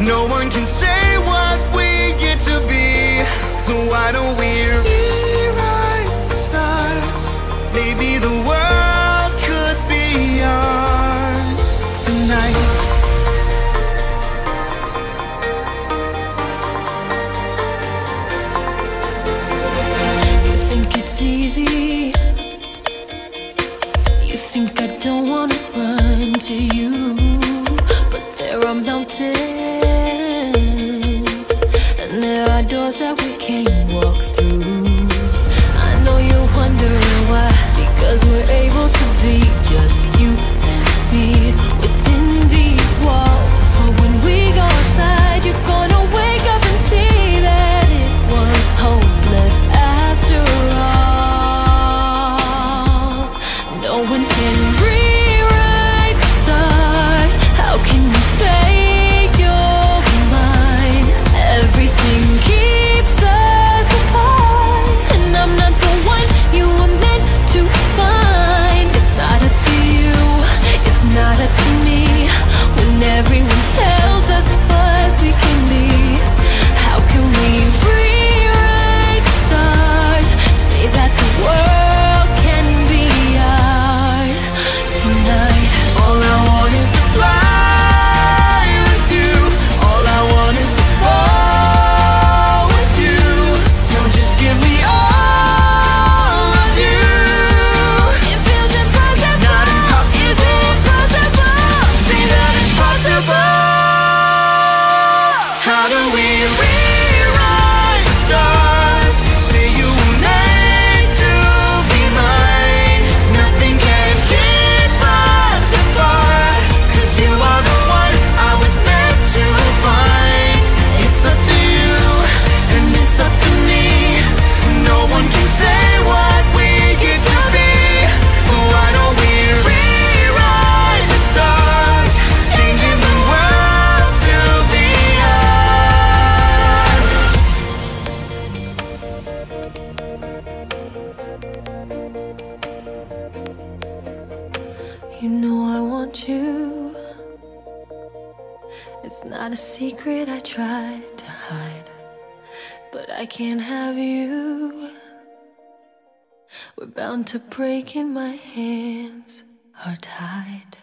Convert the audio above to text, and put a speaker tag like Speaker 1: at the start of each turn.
Speaker 1: No one can say what we get to be. So why don't we rewrite the stars? Maybe the world could be ours tonight.
Speaker 2: You think it's easy. Everyone tells us what we can be, how can we rewrite You know I want you. It's not a secret I tried to hide, but I can't have you. We're bound to break, and my hands are tied.